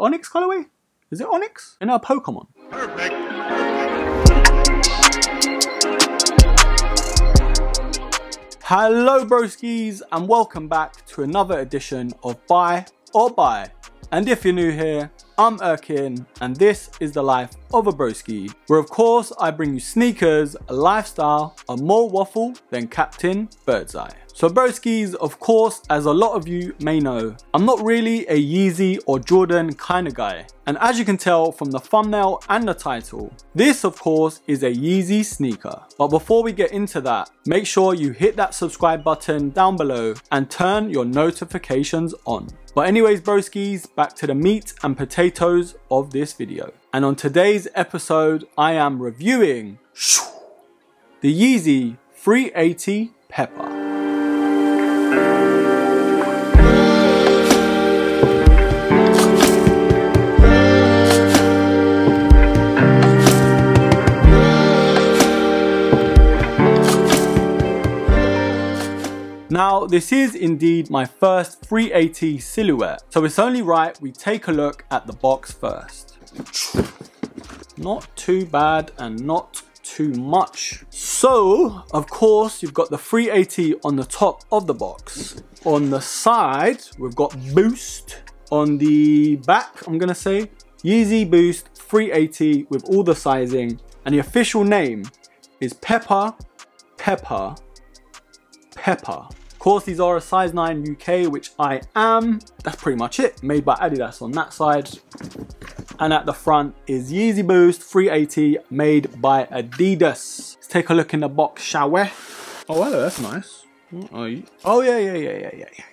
Onyx colorway? Is it Onyx? In our Pokemon. Perfect. Hello broskies and welcome back to another edition of Buy or Bye. And if you're new here, I'm Erkin and this is the life of a broski, where of course I bring you sneakers, a lifestyle, and more waffle than Captain Birdseye. So broskies, of course, as a lot of you may know, I'm not really a Yeezy or Jordan kind of guy. And as you can tell from the thumbnail and the title, this of course is a Yeezy sneaker. But before we get into that, make sure you hit that subscribe button down below and turn your notifications on. But anyways broskies, back to the meat and potatoes of this video. And on today's episode, I am reviewing the Yeezy 380 Pepper. Now, this is indeed my first 380 silhouette, so it's only right we take a look at the box first. Not too bad and not too much. So, of course, you've got the 380 on the top of the box. On the side, we've got Boost. On the back, I'm gonna say, Yeezy Boost 380 with all the sizing. And the official name is Pepper, Pepper, Pepper. Of course, these are a size 9 UK, which I am. That's pretty much it. Made by Adidas on that side. And at the front is Yeezy Boost 380, made by Adidas. Let's take a look in the box, shall we? Oh, hello, that's nice. Oh, yeah, yeah, yeah, yeah, yeah, yeah.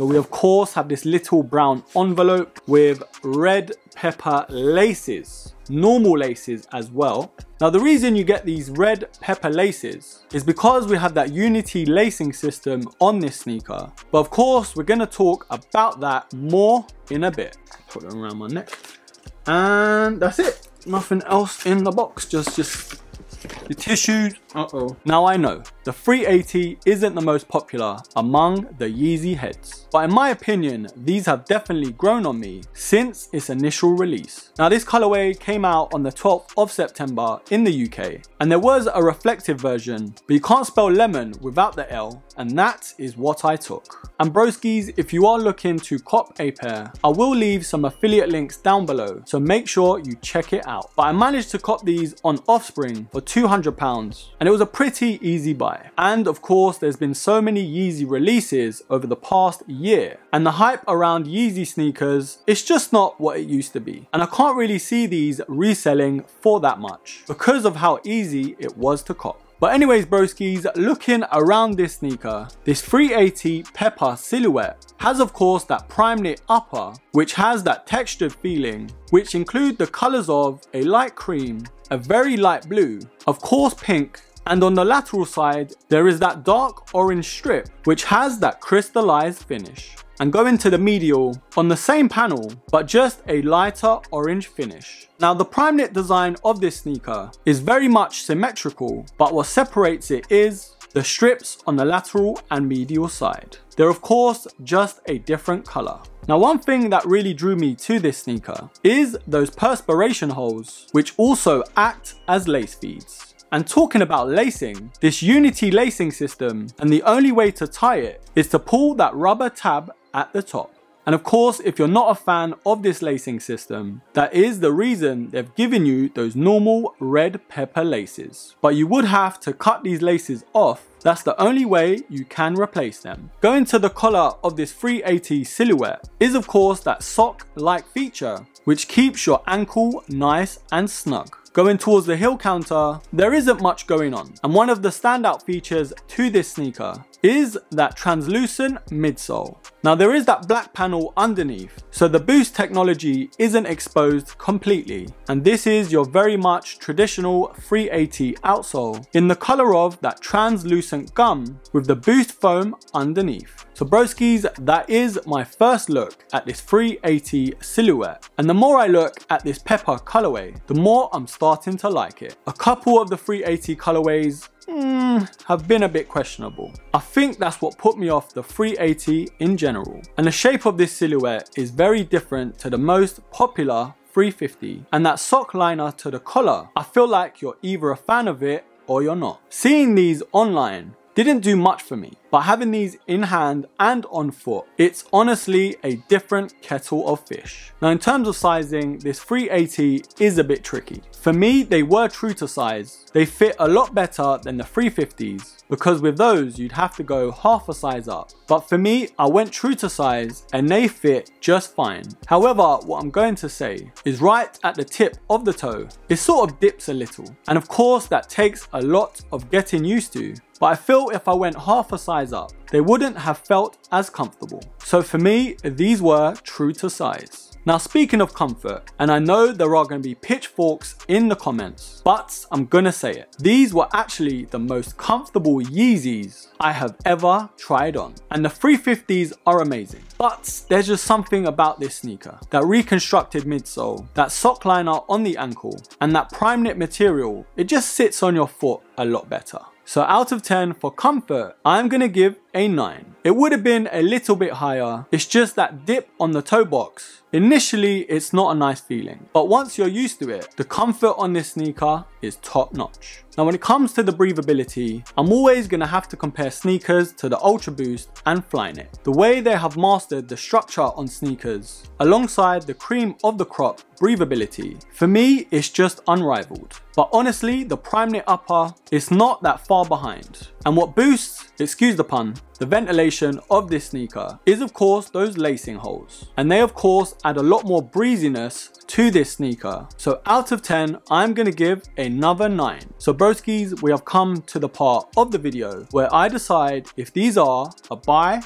So we of course have this little brown envelope with red pepper laces, normal laces as well. Now the reason you get these red pepper laces is because we have that Unity lacing system on this sneaker. But of course we're gonna talk about that more in a bit. Put them around my neck. And that's it. Nothing else in the box, just, just the tissues. Uh-oh. Now I know, the 380 isn't the most popular among the Yeezy heads. But in my opinion, these have definitely grown on me since its initial release. Now this colorway came out on the 12th of September in the UK. And there was a reflective version, but you can't spell lemon without the L, and that is what I took. And broskies, if you are looking to cop a pair, I will leave some affiliate links down below, so make sure you check it out. But I managed to cop these on Offspring for £200, and it was a pretty easy buy. And of course, there's been so many Yeezy releases over the past year, and the hype around Yeezy sneakers, it's just not what it used to be. And I can't really see these reselling for that much, because of how easy it was to cop. But anyways broskies, looking around this sneaker, this 380 Pepper silhouette has of course that prime knit upper, which has that textured feeling, which include the colours of a light cream, a very light blue, of course pink, and on the lateral side, there is that dark orange strip, which has that crystallized finish. And going to the medial, on the same panel, but just a lighter orange finish. Now the prime knit design of this sneaker is very much symmetrical, but what separates it is the strips on the lateral and medial side. They're of course just a different color. Now one thing that really drew me to this sneaker is those perspiration holes, which also act as lace feeds. And talking about lacing, this Unity lacing system, and the only way to tie it is to pull that rubber tab at the top. And of course, if you're not a fan of this lacing system, that is the reason they've given you those normal red pepper laces. But you would have to cut these laces off that's the only way you can replace them. Going to the collar of this 380 silhouette is of course that sock-like feature which keeps your ankle nice and snug. Going towards the heel counter, there isn't much going on. And one of the standout features to this sneaker is that translucent midsole. Now there is that black panel underneath, so the boost technology isn't exposed completely. And this is your very much traditional 380 outsole in the color of that translucent gum with the boost foam underneath. So broskies, that is my first look at this 380 silhouette. And the more I look at this pepper colorway, the more I'm starting to like it. A couple of the 380 colorways mm, have been a bit questionable. I think that's what put me off the 380 in general. And the shape of this silhouette is very different to the most popular 350 and that sock liner to the collar, I feel like you're either a fan of it or you're not. Seeing these online didn't do much for me, but having these in hand and on foot, it's honestly a different kettle of fish. Now in terms of sizing, this 380 is a bit tricky. For me, they were true to size. They fit a lot better than the 350s because with those you'd have to go half a size up. But for me, I went true to size and they fit just fine. However, what I'm going to say is right at the tip of the toe, it sort of dips a little. And of course that takes a lot of getting used to but I feel if I went half a size up, they wouldn't have felt as comfortable. So for me, these were true to size. Now speaking of comfort, and I know there are going to be pitchforks in the comments, but I'm gonna say it. These were actually the most comfortable Yeezys I have ever tried on. And the 350s are amazing. But there's just something about this sneaker. That reconstructed midsole, that sock liner on the ankle, and that prime knit material, it just sits on your foot a lot better. So out of 10 for comfort, I'm gonna give a 9. It would have been a little bit higher, it's just that dip on the toe box. Initially, it's not a nice feeling, but once you're used to it, the comfort on this sneaker is top notch. Now when it comes to the breathability, I'm always going to have to compare sneakers to the Ultra Boost and Flyknit. The way they have mastered the structure on sneakers, alongside the cream of the crop breathability, for me it's just unrivaled. But honestly, the Prime Knit upper is not that far behind. And what boosts, excuse the pun, the ventilation of this sneaker is of course those lacing holes. And they of course add a lot more breeziness to this sneaker. So out of 10, I'm gonna give another 9. So broskies, we have come to the part of the video where I decide if these are a buy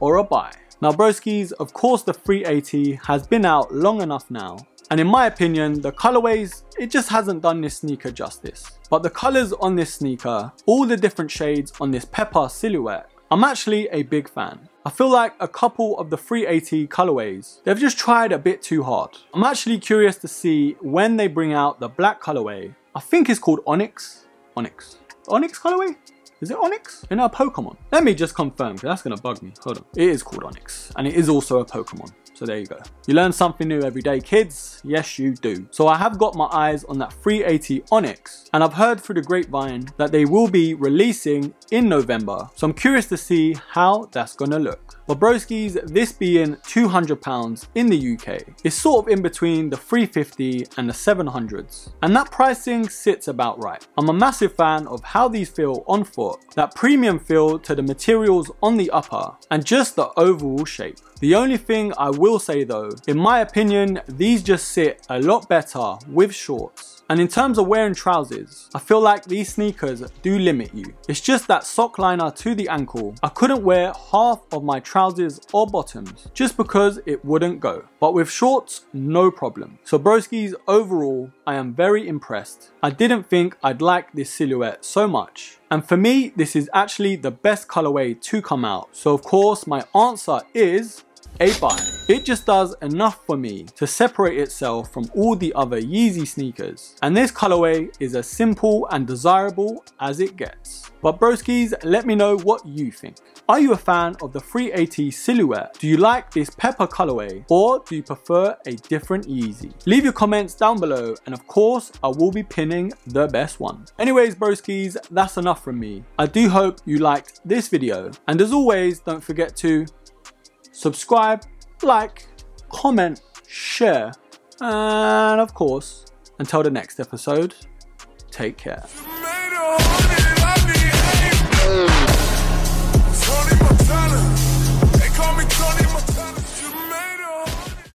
or a bye. Now broskies, of course the 380 has been out long enough now and in my opinion, the colorways, it just hasn't done this sneaker justice. But the colors on this sneaker, all the different shades on this pepper silhouette, I'm actually a big fan. I feel like a couple of the 380 colorways, they've just tried a bit too hard. I'm actually curious to see when they bring out the black colorway. I think it's called Onyx. Onyx. Onyx colorway? Is it Onyx? In a Pokemon? Let me just confirm, because that's going to bug me. Hold on. It is called Onyx, and it is also a Pokemon. So there you go. You learn something new every day, kids. Yes, you do. So I have got my eyes on that 380 Onyx, and I've heard through the grapevine that they will be releasing in November. So I'm curious to see how that's gonna look. But broskies, this being £200 in the UK, is sort of in between the 350 and the 700s. And that pricing sits about right. I'm a massive fan of how these feel on foot, that premium feel to the materials on the upper, and just the overall shape. The only thing I will say though, in my opinion, these just sit a lot better with shorts. And in terms of wearing trousers, I feel like these sneakers do limit you. It's just that sock liner to the ankle. I couldn't wear half of my trousers or bottoms just because it wouldn't go. But with shorts, no problem. So broskies, overall, I am very impressed. I didn't think I'd like this silhouette so much. And for me, this is actually the best colorway to come out. So of course, my answer is a buy. It just does enough for me to separate itself from all the other Yeezy sneakers. And this colorway is as simple and desirable as it gets. But broskies, let me know what you think. Are you a fan of the 380 silhouette? Do you like this pepper colorway or do you prefer a different Yeezy? Leave your comments down below and of course I will be pinning the best one. Anyways broskies, that's enough from me. I do hope you liked this video and as always don't forget to subscribe, like, comment, share, and of course, until the next episode, take care.